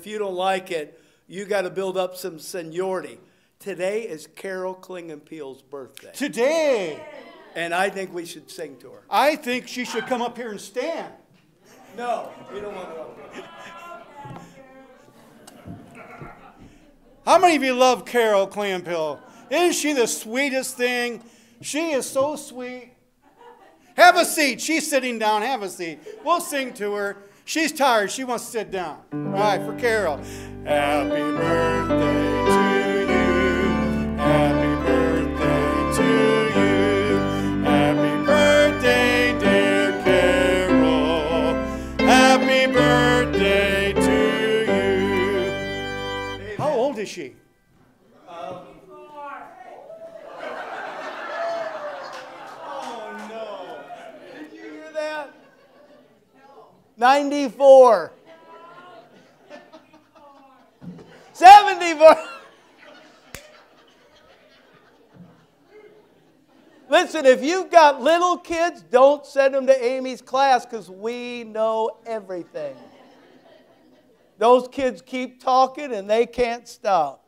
if you don't like it, you got to build up some seniority. Today is Carol Klingenpeel's birthday, Today, and I think we should sing to her. I think she should come up here and stand. No, we don't want to. How many of you love Carol Clampill? Isn't she the sweetest thing? She is so sweet. Have a seat. She's sitting down. Have a seat. We'll sing to her. She's tired. She wants to sit down. All right, for Carol. Happy birthday to you. Happy birthday to you. Happy birthday, dear Carol. Happy birthday to you. How old is she? Oh no. Did you hear that? 94. 74. Listen, if you've got little kids, don't send them to Amy's class because we know everything. Those kids keep talking and they can't stop.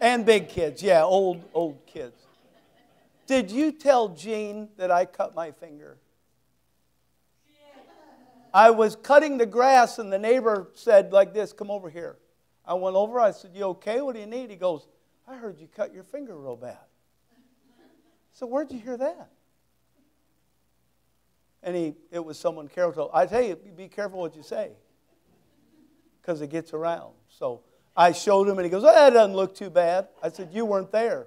And big kids, yeah, old, old kids. Did you tell Jean that I cut my finger? I was cutting the grass and the neighbor said like this, come over here. I went over, I said, you okay? What do you need? He goes, I heard you cut your finger real bad. So where'd you hear that? And he, it was someone Carol told. I tell you, be careful what you say, because it gets around. So I showed him, and he goes, oh, "That doesn't look too bad." I said, "You weren't there.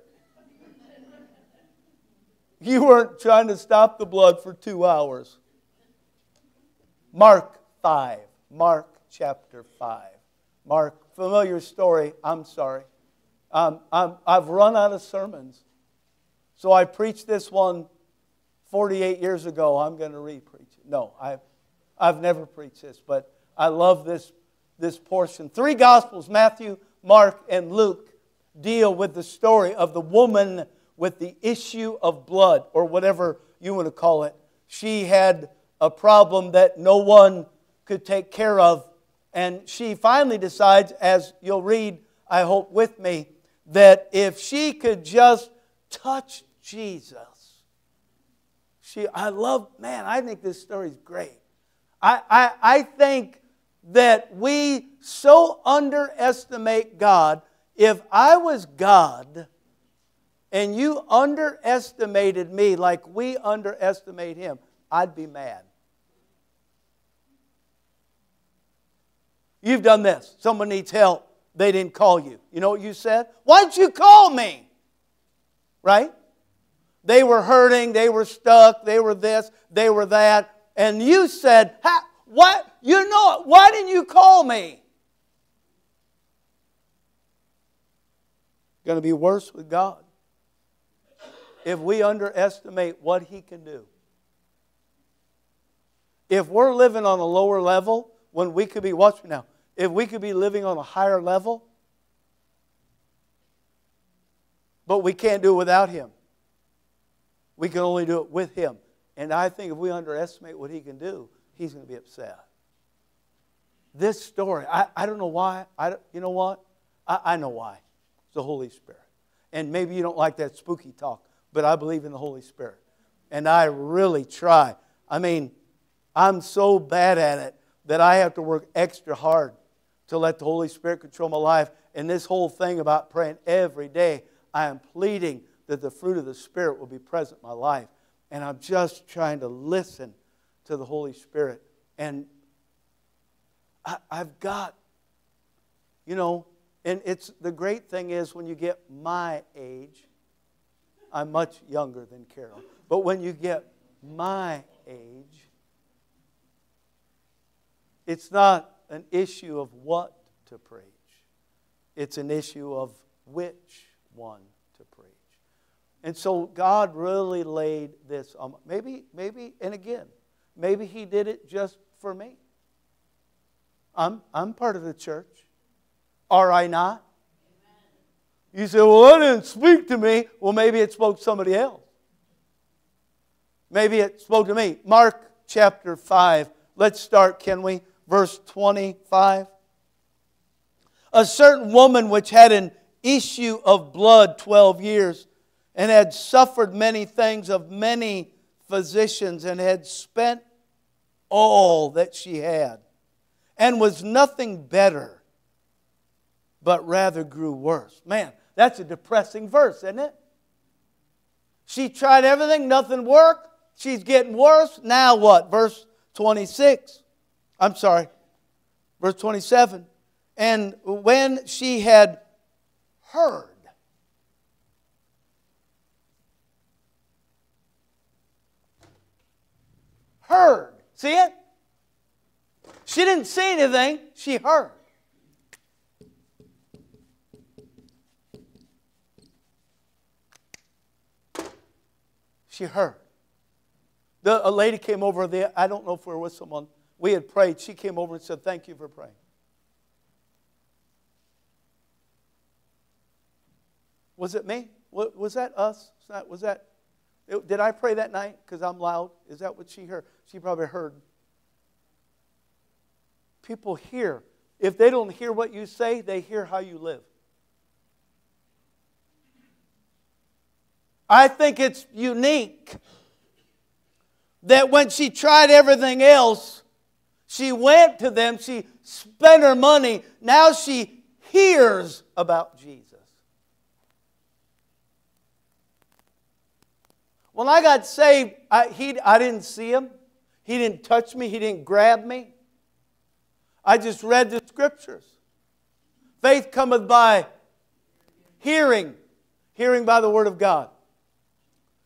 You weren't trying to stop the blood for two hours." Mark five. Mark chapter five. Mark, familiar story. I'm sorry. Um, I'm, I've run out of sermons, so I preached this one 48 years ago, I'm going to re-preach it. No, I've, I've never preached this, but I love this, this portion. Three Gospels, Matthew, Mark, and Luke, deal with the story of the woman with the issue of blood, or whatever you want to call it. She had a problem that no one could take care of, and she finally decides, as you'll read, I hope, with me, that if she could just touch Jesus, she, I love, man, I think this story is great. I, I, I think that we so underestimate God. If I was God and you underestimated me like we underestimate Him, I'd be mad. You've done this. Someone needs help. They didn't call you. You know what you said? Why didn't you call me? Right? They were hurting, they were stuck, they were this, they were that. And you said, What? You know, why didn't you call me? Going to be worse with God if we underestimate what He can do. If we're living on a lower level when we could be, watch me now, if we could be living on a higher level, but we can't do it without Him. We can only do it with Him. And I think if we underestimate what He can do, He's going to be upset. This story, I, I don't know why. I, you know what? I, I know why. It's the Holy Spirit. And maybe you don't like that spooky talk, but I believe in the Holy Spirit. And I really try. I mean, I'm so bad at it that I have to work extra hard to let the Holy Spirit control my life. And this whole thing about praying every day, I am pleading that the fruit of the Spirit will be present in my life. And I'm just trying to listen to the Holy Spirit. And I, I've got, you know, and it's the great thing is when you get my age, I'm much younger than Carol, but when you get my age, it's not an issue of what to preach, it's an issue of which one to preach. And so God really laid this on maybe, maybe, and again, maybe He did it just for me. I'm, I'm part of the church. Are I not? You say, well, it didn't speak to me. Well, maybe it spoke to somebody else. Maybe it spoke to me. Mark chapter 5. Let's start, can we? Verse 25. A certain woman which had an issue of blood 12 years and had suffered many things of many physicians and had spent all that she had and was nothing better, but rather grew worse. Man, that's a depressing verse, isn't it? She tried everything, nothing worked. She's getting worse. Now what? Verse 26. I'm sorry. Verse 27. And when she had heard, heard. See it? She didn't see anything, she heard. She heard. The, a lady came over there. I don't know if we were with someone. We had prayed. She came over and said, Thank you for praying. Was it me? Was that us? Was that? Did I pray that night because I'm loud? Is that what she heard? She probably heard. People hear. If they don't hear what you say, they hear how you live. I think it's unique that when she tried everything else, she went to them, she spent her money, now she hears about Jesus. When I got saved, I, he, I didn't see him. He didn't touch me. He didn't grab me. I just read the scriptures. Faith cometh by hearing, hearing by the word of God.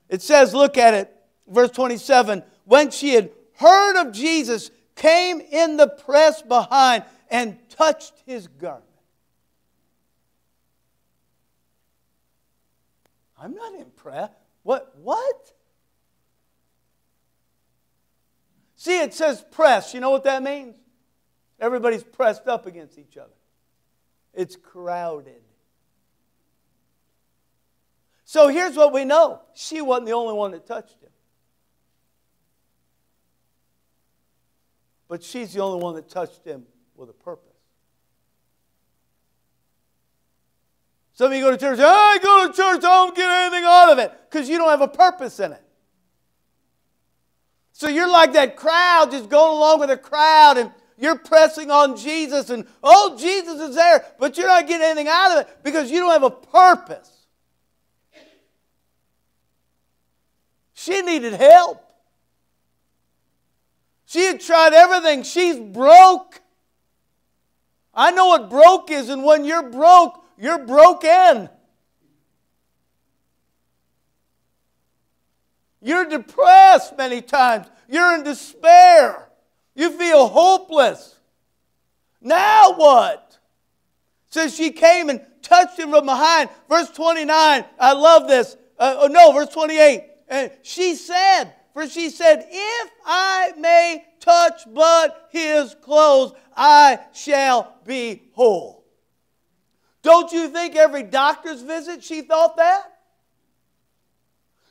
It says, look at it, verse 27 when she had heard of Jesus, came in the press behind and touched his garment. I'm not impressed. What? What? See, it says press. You know what that means? Everybody's pressed up against each other. It's crowded. So here's what we know she wasn't the only one that touched him. But she's the only one that touched him with a purpose. Some of you go to church, I go to church, I don't get anything out of it because you don't have a purpose in it. So you're like that crowd, just going along with the crowd, and you're pressing on Jesus, and oh, Jesus is there, but you're not getting anything out of it because you don't have a purpose. She needed help. She had tried everything. She's broke. I know what broke is, and when you're broke, you're broken. You're depressed many times. You're in despair. You feel hopeless. Now what? Says she came and touched him from behind. Verse 29, I love this. Uh, oh, no, verse 28. And she said, for she said, If I may touch but his clothes, I shall be whole. Don't you think every doctor's visit she thought that?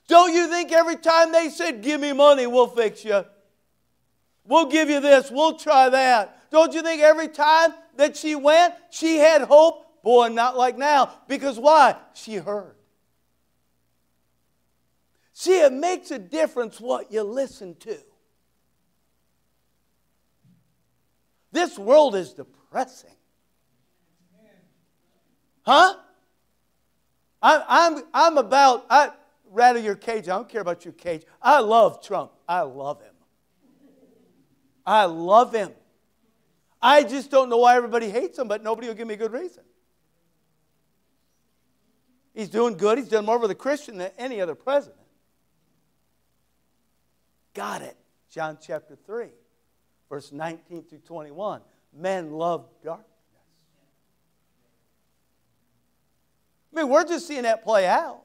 Don't you think every time they said, Give me money, we'll fix you? We'll give you this, we'll try that. Don't you think every time that she went, she had hope? Boy, not like now. Because why? She heard. See, it makes a difference what you listen to. This world is depressing. Huh? I, I'm, I'm about, I, rattle your cage. I don't care about your cage. I love Trump. I love him. I love him. I just don't know why everybody hates him, but nobody will give me a good reason. He's doing good. He's done more for the Christian than any other president. Got it. John chapter 3, verse 19 through 21. Men love darkness. I mean, we're just seeing that play out.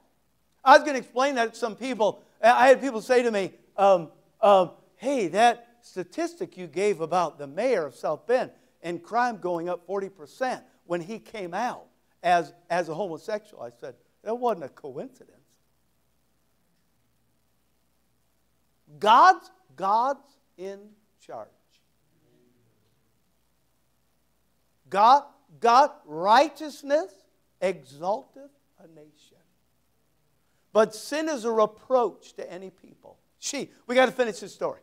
I was going to explain that to some people. I had people say to me, um, um, hey, that statistic you gave about the mayor of South Bend and crime going up 40% when he came out as, as a homosexual. I said, that wasn't a coincidence. God's, God's in charge. God, God, righteousness exalteth a nation. But sin is a reproach to any people. She, we got to finish this story.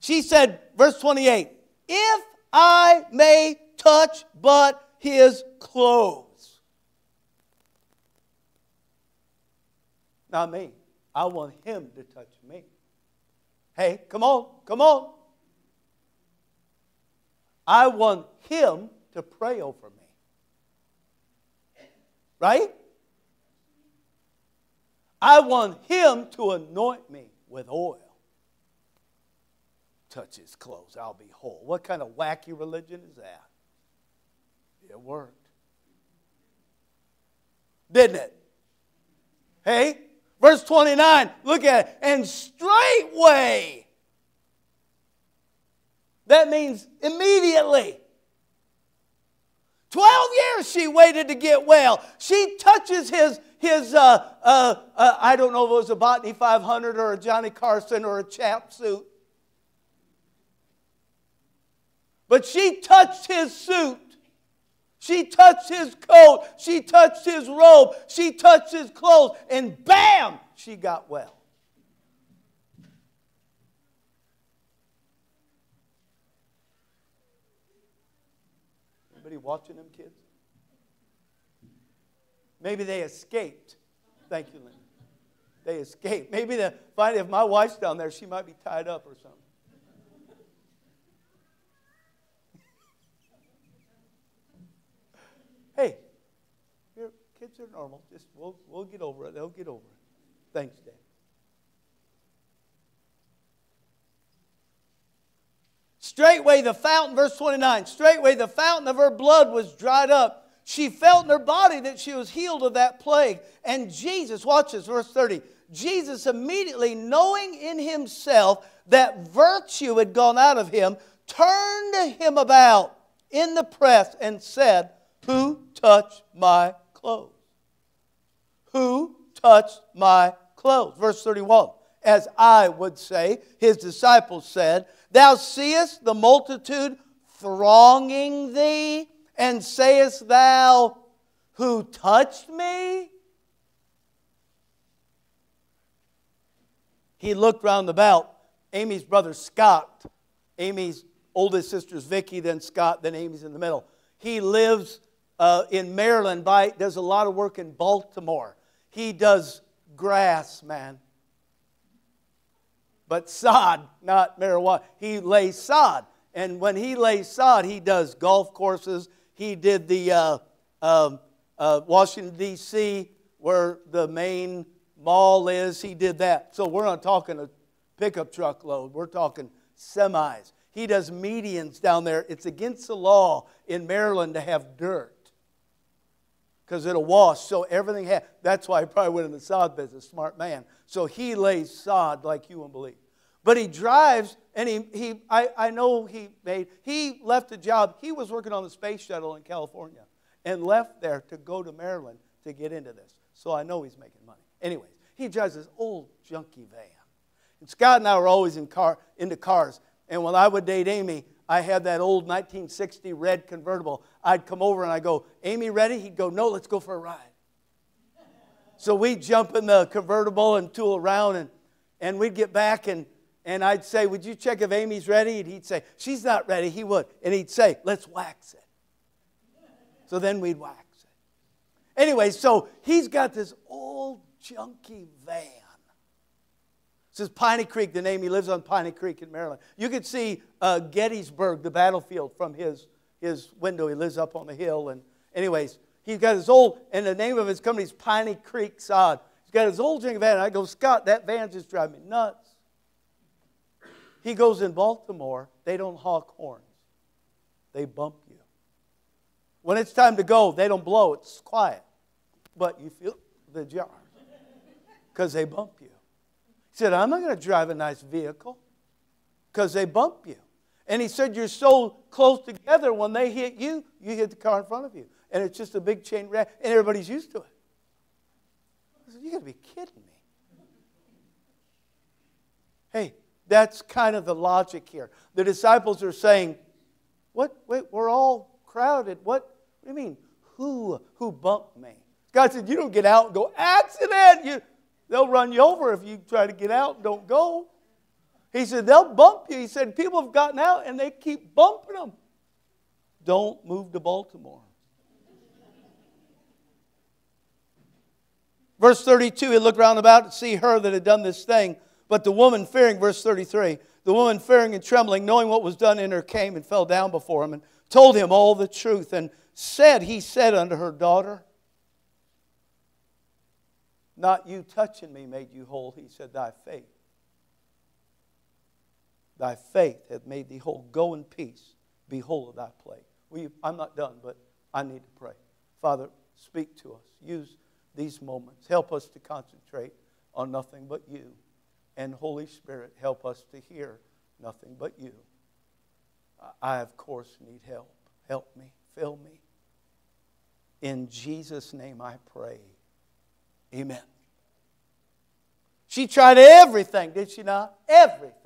She said, verse 28, if I may touch but his clothes. Not me. I want him to touch me. Hey, come on, come on. I want him to pray over me. Right? I want him to anoint me with oil. Touch his clothes, I'll be whole. What kind of wacky religion is that? It worked. Didn't it? Hey? Verse 29, look at it. And straightway. That means immediately. 12 years she waited to get well. She touches his, his uh, uh, uh, I don't know if it was a Botany 500 or a Johnny Carson or a chap suit. But she touched his suit. She touched his coat. She touched his robe. She touched his clothes. And bam, she got well. Anybody watching them kids? Maybe they escaped. Thank you, Lynn. They escaped. Maybe the if my wife's down there, she might be tied up or something. Hey, your kids are normal. Just we'll we'll get over it. They'll get over it. Thanks, Dad. Straightway the fountain, verse 29, straightway the fountain of her blood was dried up. She felt in her body that she was healed of that plague. And Jesus, watch this, verse 30. Jesus immediately knowing in himself that virtue had gone out of him, turned him about in the press and said, Who touched my clothes? Who touched my clothes? Verse 31. As I would say, his disciples said, Thou seest the multitude thronging thee, and sayest thou, Who touched me? He looked round about. Amy's brother Scott, Amy's oldest sister's Vicky, then Scott, then Amy's in the middle. He lives uh, in Maryland, by, does a lot of work in Baltimore. He does grass, man but sod, not marijuana. He lays sod. And when he lays sod, he does golf courses. He did the uh, uh, uh, Washington, D.C., where the main mall is. He did that. So we're not talking a pickup truck load, we're talking semis. He does medians down there. It's against the law in Maryland to have dirt because it'll wash. So everything. That's why he probably went in the sod business. Smart man. So he lays sod like you won't believe. But he drives, and he, he I, I know he made, he left a job. He was working on the space shuttle in California and left there to go to Maryland to get into this. So I know he's making money. Anyways, he drives this old junky van. And Scott and I were always in car, into cars. And when I would date Amy, I had that old 1960 red convertible. I'd come over and I'd go, Amy, ready? He'd go, No, let's go for a ride. So we'd jump in the convertible and tool around, and, and we'd get back, and and I'd say, Would you check if Amy's ready? And he'd say, She's not ready. He would. And he'd say, Let's wax it. So then we'd wax it. Anyway, so he's got this old junky van. This is Piney Creek, the name he lives on Piney Creek in Maryland. You could see uh, Gettysburg, the battlefield, from his, his window. He lives up on the hill. And, anyways, he's got his old, and the name of his company is Piney Creek Sod. He's got his old junky van. I go, Scott, that van just driving me nuts. He goes in Baltimore, they don't honk horns, they bump you. When it's time to go, they don't blow, it's quiet. But you feel the jar because they bump you. He said, I'm not going to drive a nice vehicle because they bump you. And he said, You're so close together, when they hit you, you hit the car in front of you. And it's just a big chain reaction, and everybody's used to it. I said, You got to be kidding me. Hey, that's kind of the logic here. The disciples are saying, What? Wait, we're all crowded. What, what do you mean? Who? Who bumped me? God said, You don't get out and go, accident. You, they'll run you over if you try to get out and don't go. He said, They'll bump you. He said, People have gotten out and they keep bumping them. Don't move to Baltimore. Verse 32, he looked round about to see her that had done this thing. But the woman, fearing, verse 33, the woman, fearing and trembling, knowing what was done in her, came and fell down before him and told him all the truth. And said, He said unto her, Daughter, not you touching me made you whole. He said, Thy faith. Thy faith hath made thee whole. Go in peace. Be whole of thy plague. You, I'm not done, but I need to pray. Father, speak to us. Use these moments. Help us to concentrate on nothing but you. And Holy Spirit, help us to hear nothing but you. I, of course, need help. Help me. Fill me. In Jesus' name I pray. Amen. She tried everything, did she not? Everything.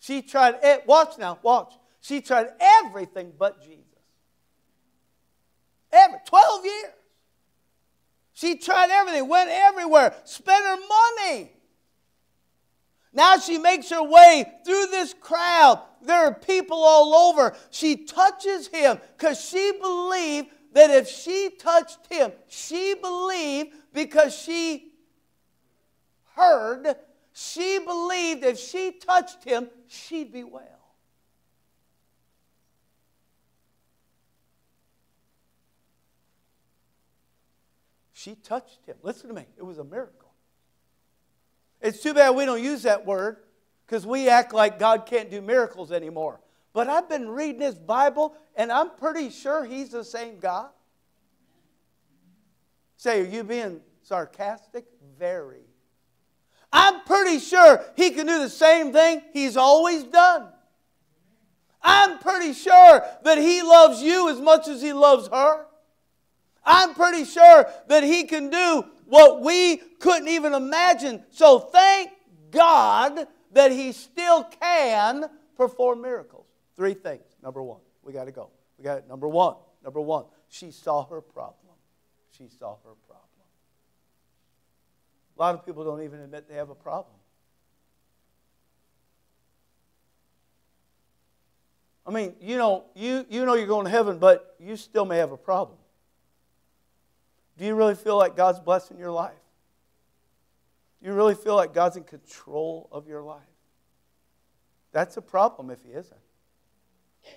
She tried, watch now, watch. She tried everything but Jesus. Every, 12 years. She tried everything, went everywhere, spent her money. Now she makes her way through this crowd. There are people all over. She touches him because she believed that if she touched him, she believed because she heard, she believed if she touched him, she'd be well. She touched him. Listen to me, it was a miracle. It's too bad we don't use that word because we act like God can't do miracles anymore. But I've been reading his Bible and I'm pretty sure he's the same God. Say, are you being sarcastic? Very. I'm pretty sure he can do the same thing he's always done. I'm pretty sure that he loves you as much as he loves her. I'm pretty sure that he can do what we couldn't even imagine. So thank God that he still can perform miracles. Three things. Number one, we got to go. We got it. Number one, number one, she saw her problem. She saw her problem. A lot of people don't even admit they have a problem. I mean, you know, you, you know you're going to heaven, but you still may have a problem. Do you really feel like God's blessing your life? Do you really feel like God's in control of your life? That's a problem if He isn't.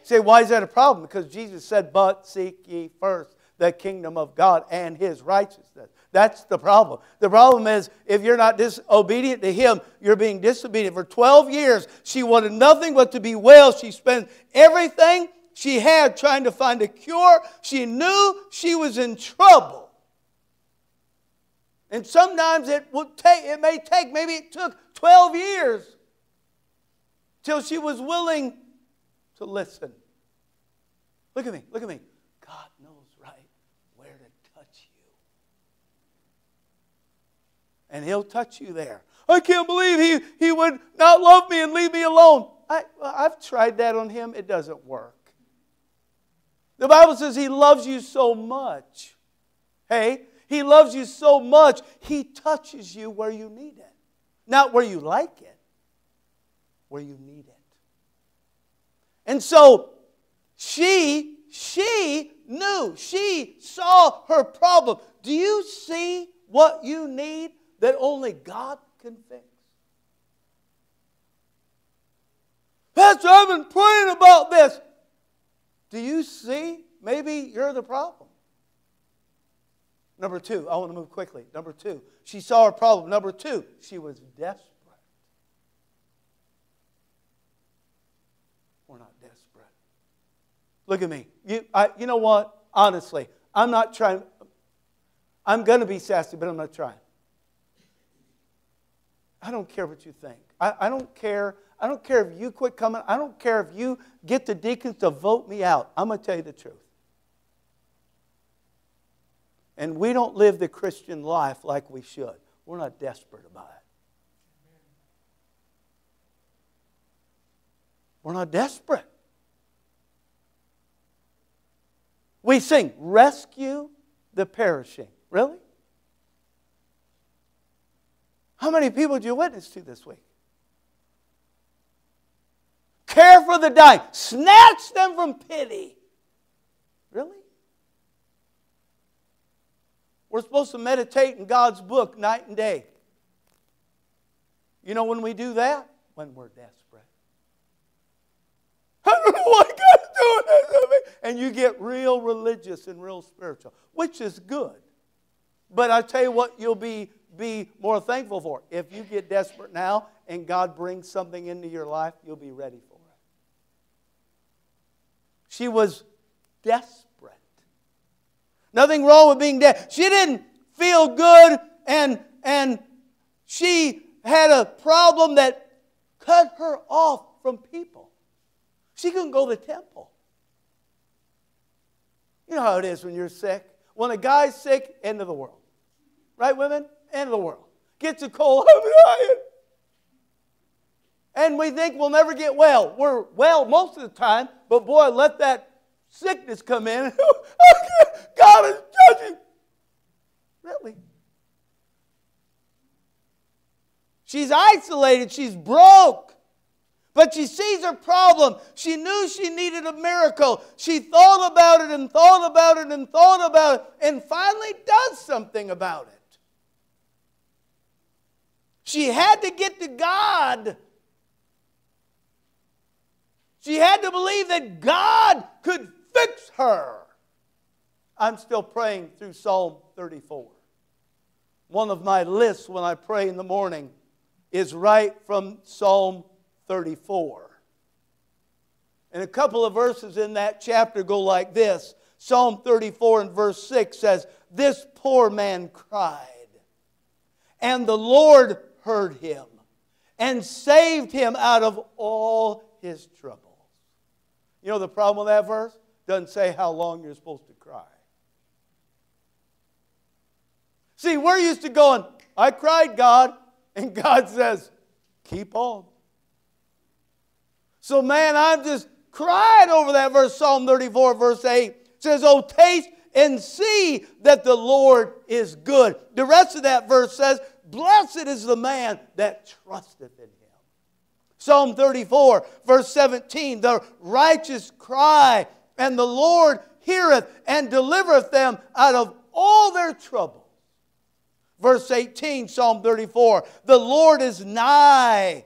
Say, why is that a problem? Because Jesus said, But seek ye first the kingdom of God and His righteousness. That's the problem. The problem is if you're not disobedient to Him, you're being disobedient. For 12 years, she wanted nothing but to be well. She spent everything she had trying to find a cure. She knew she was in trouble. And sometimes it would take, it may take, maybe it took 12 years till she was willing to listen. Look at me, look at me. God knows right where to touch you. And He'll touch you there. I can't believe He, he would not love me and leave me alone. I, I've tried that on Him, it doesn't work. The Bible says He loves you so much. Hey, he loves you so much, He touches you where you need it. Not where you like it, where you need it. And so she, she knew, she saw her problem. Do you see what you need that only God can fix? Pastor, I've been praying about this. Do you see? Maybe you're the problem. Number two, I want to move quickly. Number two, she saw her problem. Number two, she was desperate. We're not desperate. Look at me. You, I, you know what? Honestly, I'm not trying. I'm going to be sassy, but I'm not trying. I don't care what you think. I, I don't care. I don't care if you quit coming. I don't care if you get the deacons to vote me out. I'm going to tell you the truth. And we don't live the Christian life like we should. We're not desperate about it. We're not desperate. We sing, Rescue the Perishing. Really? How many people did you witness to this week? Care for the dying. Snatch them from pity. Really? We're supposed to meditate in God's book night and day. You know when we do that? When we're desperate. doing this to me. And you get real religious and real spiritual, which is good. But I tell you what, you'll be, be more thankful for. If you get desperate now and God brings something into your life, you'll be ready for it. She was desperate. Nothing wrong with being dead. She didn't feel good and, and she had a problem that cut her off from people. She couldn't go to the temple. You know how it is when you're sick. When a guy's sick, end of the world. Right, women? End of the world. Gets a cold, I'm dying. And we think we'll never get well. We're well most of the time, but boy, let that sickness come in. God is judging. Really? She's isolated, she's broke. But she sees her problem. She knew she needed a miracle. She thought about it and thought about it and thought about it and finally does something about it. She had to get to God. She had to believe that God could fix her. I'm still praying through Psalm 34. One of my lists when I pray in the morning is right from Psalm 34. And a couple of verses in that chapter go like this Psalm 34 and verse 6 says, This poor man cried, and the Lord heard him and saved him out of all his troubles. You know the problem with that verse? Doesn't say how long you're supposed to cry. See, we're used to going, I cried, God, and God says, keep on. So, man, I'm just crying over that verse, Psalm 34, verse 8. It says, Oh, taste and see that the Lord is good. The rest of that verse says, Blessed is the man that trusteth in him. Psalm 34, verse 17, the righteous cry, and the Lord heareth and delivereth them out of all their troubles. Verse 18, Psalm 34, the Lord is nigh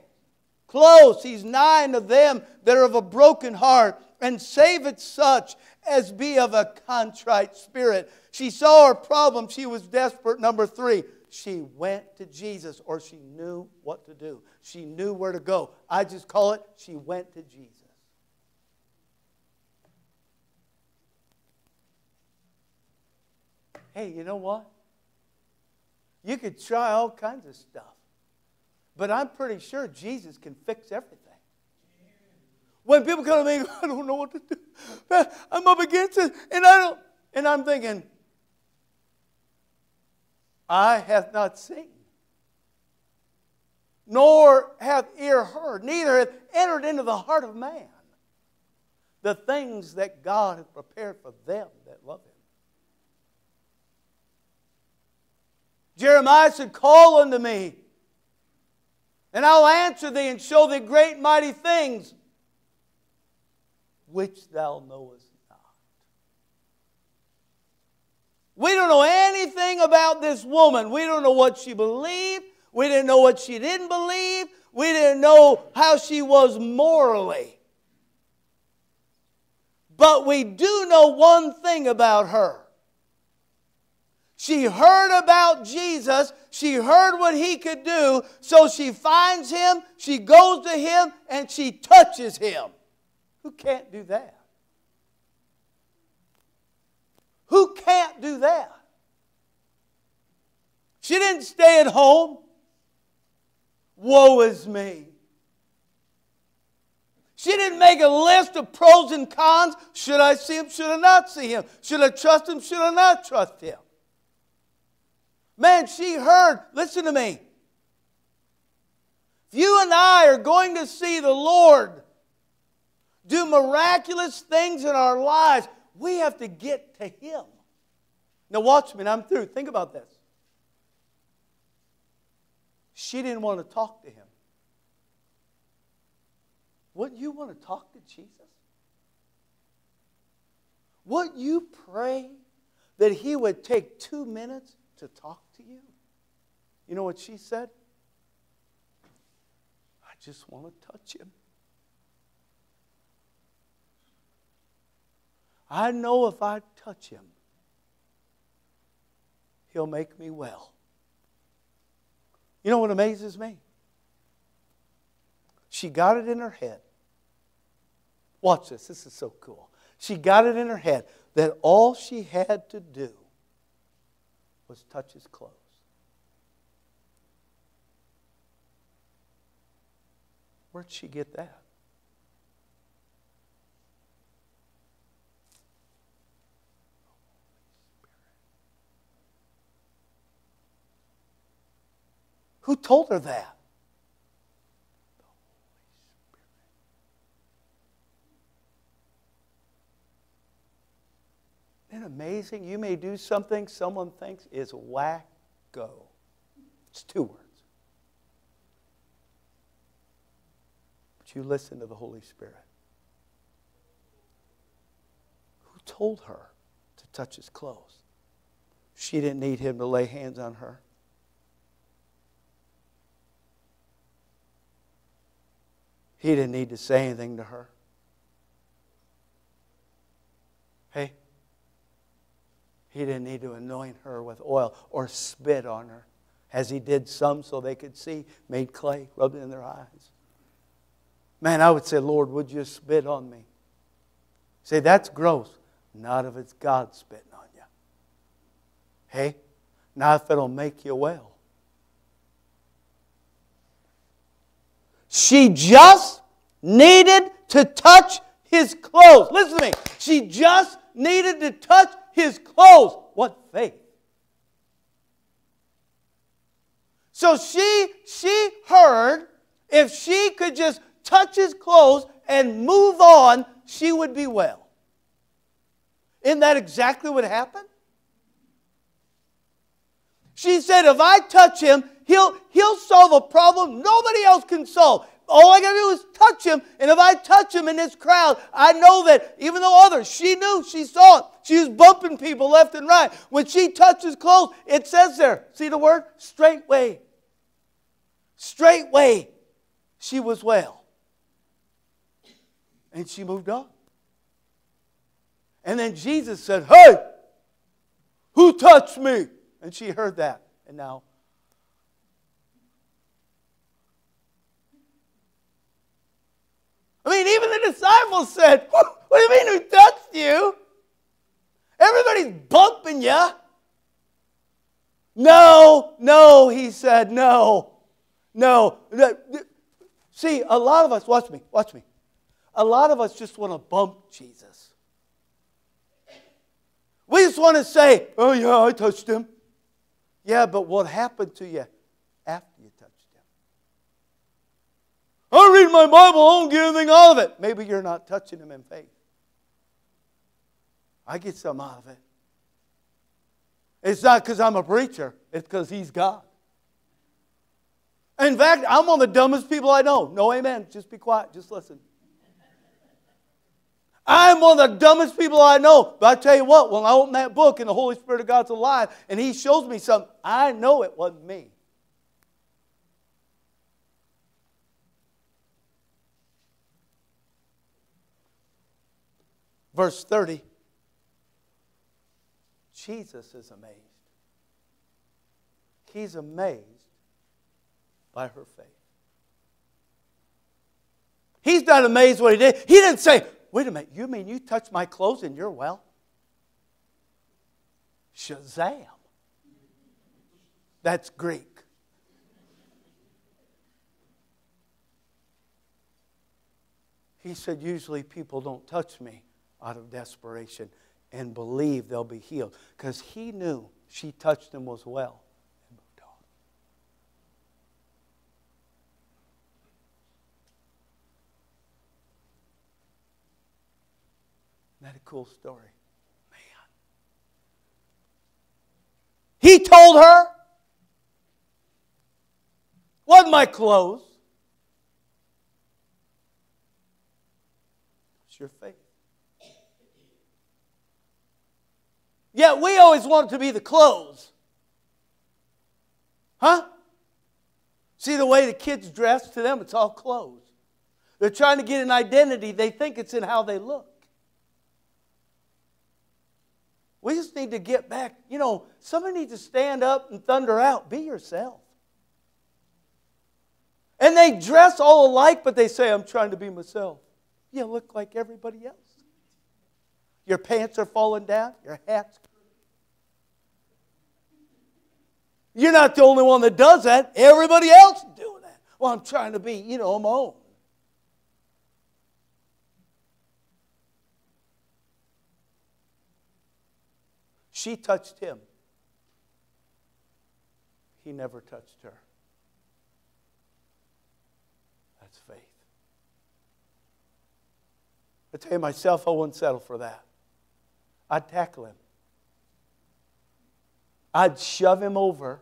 close. He's nigh unto them that are of a broken heart, and saveth such as be of a contrite spirit. She saw her problem. She was desperate. Number three, she went to Jesus, or she knew what to do. She knew where to go. I just call it, she went to Jesus. Hey, you know what? You could try all kinds of stuff. But I'm pretty sure Jesus can fix everything. When people come to me, I don't know what to do. I'm up against it, and I don't. And I'm thinking, Eye hath not seen, nor hath ear heard, neither hath entered into the heart of man the things that God hath prepared for them that love him. Jeremiah said, Call unto me and I'll answer thee and show thee great mighty things which thou knowest not. We don't know anything about this woman. We don't know what she believed. We didn't know what she didn't believe. We didn't know how she was morally. But we do know one thing about her. She heard about Jesus. She heard what he could do. So she finds him, she goes to him, and she touches him. Who can't do that? Who can't do that? She didn't stay at home. Woe is me. She didn't make a list of pros and cons. Should I see him? Should I not see him? Should I trust him? Should I not trust him? Man, she heard, listen to me. If you and I are going to see the Lord do miraculous things in our lives, we have to get to Him. Now, watch me, I'm through. Think about this. She didn't want to talk to Him. Wouldn't you want to talk to Jesus? Would you pray that He would take two minutes to talk to you? You know what she said? I just want to touch Him. I know if I touch Him, He'll make me well. You know what amazes me? She got it in her head. Watch this, this is so cool. She got it in her head that all she had to do was touch his clothes. Where'd she get that? Who told her that? Amazing? You may do something someone thinks is wacko. It's two words. But you listen to the Holy Spirit. Who told her to touch his clothes? She didn't need him to lay hands on her. He didn't need to say anything to her. Hey, he didn't need to anoint her with oil or spit on her, as he did some so they could see, made clay, rubbed it in their eyes. Man, I would say, Lord, would you spit on me? Say, that's gross. Not if it's God spitting on you. Hey, not if it'll make you well. She just needed to touch his clothes. Listen to me. She just needed to touch his clothes. What faith. So she she heard if she could just touch his clothes and move on, she would be well. Isn't that exactly what happened? She said, if I touch him, he'll, he'll solve a problem nobody else can solve. All I got to do is touch him. And if I touch him in this crowd, I know that even though others, she knew, she saw it. She was bumping people left and right. When she touched his clothes, it says there, see the word? Straightway. Straightway, she was well. And she moved on. And then Jesus said, Hey, who touched me? And she heard that. And now I mean, even the disciples said, What do you mean, who touched you? Everybody's bumping you. No, no, he said, no, no. See, a lot of us, watch me, watch me. A lot of us just want to bump Jesus. We just want to say, oh, yeah, I touched him. Yeah, but what happened to you after you touched him? Read my Bible, I don't get anything out of it. Maybe you're not touching him in faith. I get some out of it. It's not because I'm a preacher, it's because he's God. In fact, I'm one of the dumbest people I know. No amen. Just be quiet. Just listen. I'm one of the dumbest people I know. But I tell you what, when I open that book and the Holy Spirit of God's alive and He shows me something, I know it wasn't me. Verse 30 Jesus is amazed. He's amazed by her faith. He's not amazed what he did. He didn't say, Wait a minute, you mean you touched my clothes and you're well? Shazam. That's Greek. He said, Usually people don't touch me out of desperation and believe they'll be healed. Because he knew she touched him was well and moved on. Isn't that a cool story? Man. He told her, wasn't my clothes. It's your faith. Yet we always want it to be the clothes. Huh? See the way the kids dress? To them, it's all clothes. They're trying to get an identity. They think it's in how they look. We just need to get back. You know, somebody needs to stand up and thunder out. Be yourself. And they dress all alike, but they say, I'm trying to be myself. You look like everybody else. Your pants are falling down, your hat's You're not the only one that does that. Everybody else is doing that. Well, I'm trying to be, you know, my own. She touched him. He never touched her. That's faith. I tell you myself, I wouldn't settle for that. I'd tackle him. I'd shove him over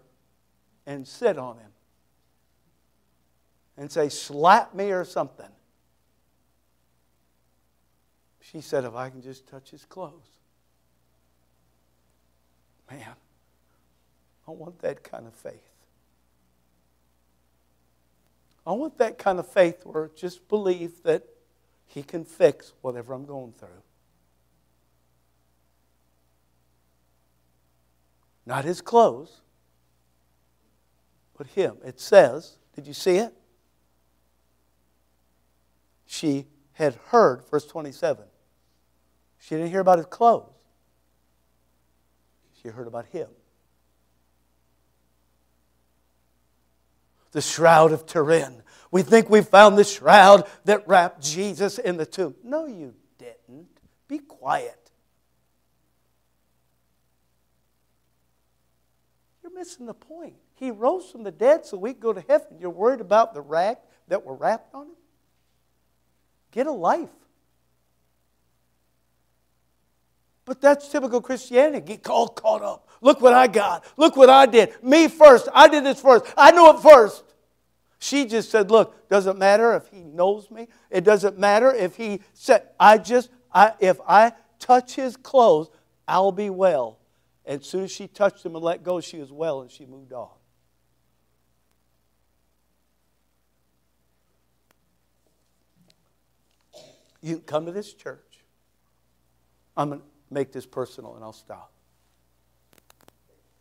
and sit on him and say, slap me or something. She said, if I can just touch his clothes. Man, I want that kind of faith. I want that kind of faith where just believe that he can fix whatever I'm going through. Not his clothes, but him. It says, did you see it? She had heard, verse 27. She didn't hear about his clothes, she heard about him. The shroud of Turin. We think we found the shroud that wrapped Jesus in the tomb. No, you didn't. Be quiet. You're missing the point. He rose from the dead so we go to heaven. You're worried about the rag that were wrapped on him? Get a life. But that's typical Christianity. Get all caught up. Look what I got. Look what I did. Me first. I did this first. I knew it first. She just said, Look, doesn't matter if he knows me. It doesn't matter if he said, I just, I, if I touch his clothes, I'll be well. And as soon as she touched him and let go, she was well and she moved on. You come to this church. I'm going to make this personal and I'll stop.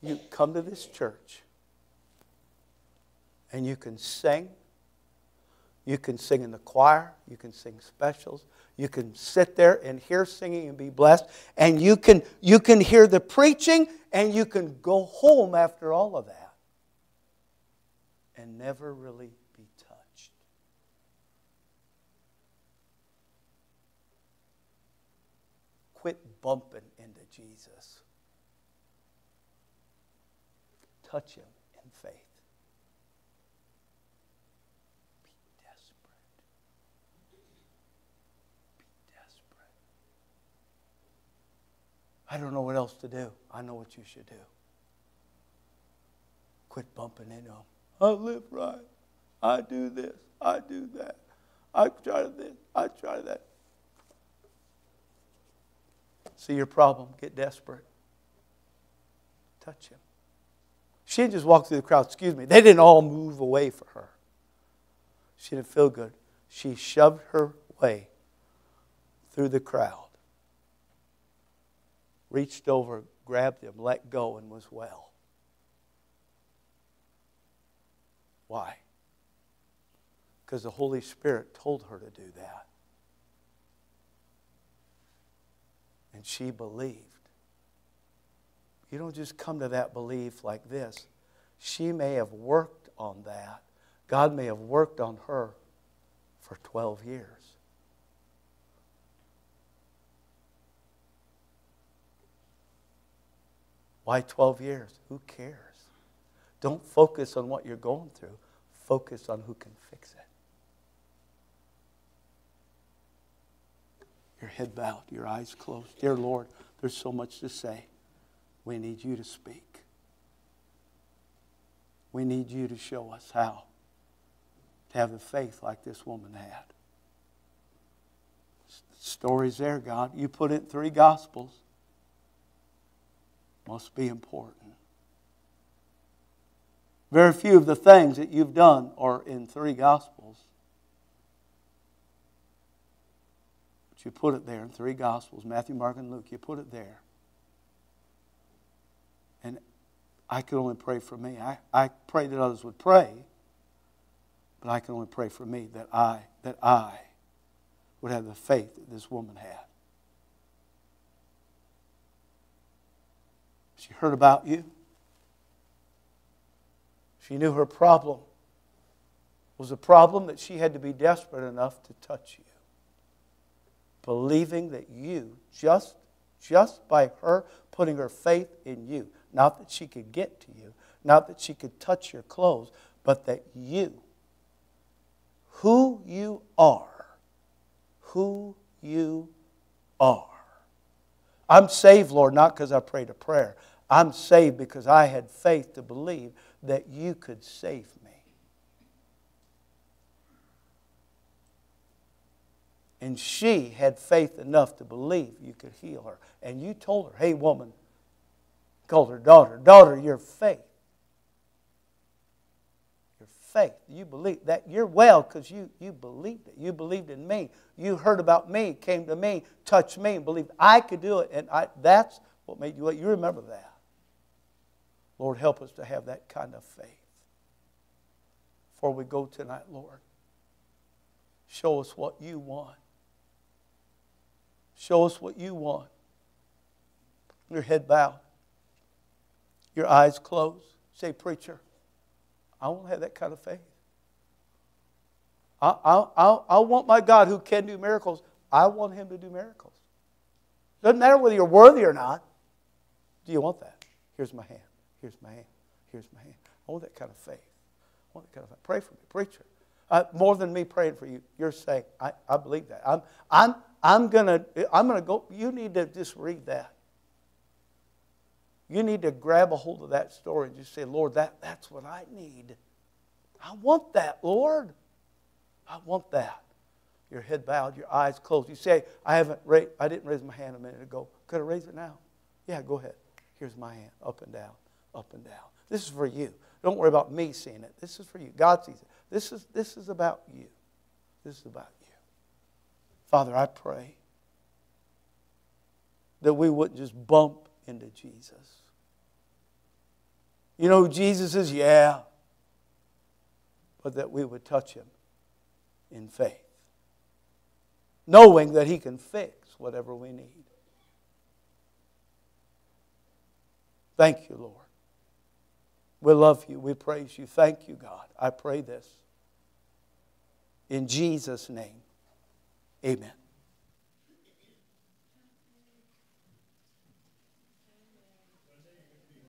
You come to this church and you can sing. You can sing in the choir. You can sing specials. You can sit there and hear singing and be blessed. And you can, you can hear the preaching and you can go home after all of that and never really be touched. quit bumping into Jesus. Touch him in faith. Be desperate. Be desperate. I don't know what else to do. I know what you should do. Quit bumping into him. I live right. I do this. I do that. I try this. I try that. See your problem, get desperate. Touch him. She didn't just walk through the crowd, excuse me. They didn't all move away for her. She didn't feel good. She shoved her way through the crowd, reached over, grabbed him, let go, and was well. Why? Because the Holy Spirit told her to do that. And she believed. You don't just come to that belief like this. She may have worked on that. God may have worked on her for 12 years. Why 12 years? Who cares? Don't focus on what you're going through, focus on who can fix it. Your head bowed, your eyes closed. Dear Lord, there's so much to say. We need you to speak. We need you to show us how to have the faith like this woman had. The story's there, God. You put it in three gospels. Must be important. Very few of the things that you've done are in three gospels. But you put it there in three gospels Matthew, Mark, and Luke. You put it there. And I could only pray for me. I, I pray that others would pray, but I can only pray for me that I, that I would have the faith that this woman had. She heard about you. She knew her problem was a problem that she had to be desperate enough to touch you. Believing that you, just, just by her putting her faith in you, not that she could get to you, not that she could touch your clothes, but that you, who you are, who you are. I'm saved, Lord, not because I prayed a prayer. I'm saved because I had faith to believe that you could save me. And she had faith enough to believe you could heal her. And you told her, hey, woman, called her daughter. Daughter, your faith. Your faith. You believe that you're well because you, you believed it. You believed in me. You heard about me, came to me, touched me, and believed I could do it. And I, that's what made you You remember that. Lord, help us to have that kind of faith. Before we go tonight, Lord, show us what you want. Show us what you want. Your head bowed your eyes closed. Say, Preacher, I want to have that kind of faith. I, I, I, I want my God who can do miracles, I want him to do miracles. Doesn't matter whether you're worthy or not. Do you want that? Here's my hand. Here's my hand. Here's my hand. I want that kind of faith. I want that kind of faith. Pray for me, preacher. Uh, more than me praying for you, you're saying, I, I believe that. I'm, I'm, I'm going to I'm gonna go. You need to just read that. You need to grab a hold of that story and just say, Lord, that, that's what I need. I want that, Lord. I want that. Your head bowed, your eyes closed. You say, I haven't raised, I didn't raise my hand a minute ago. Could I raise it now? Yeah, go ahead. Here's my hand, up and down, up and down. This is for you. Don't worry about me seeing it. This is for you. God sees it. This is, this is about you. This is about you. Father, I pray that we wouldn't just bump into Jesus. You know Jesus is? Yeah. But that we would touch him in faith, knowing that he can fix whatever we need. Thank you, Lord. We love you. We praise you. Thank you, God. I pray this. In Jesus' name, amen.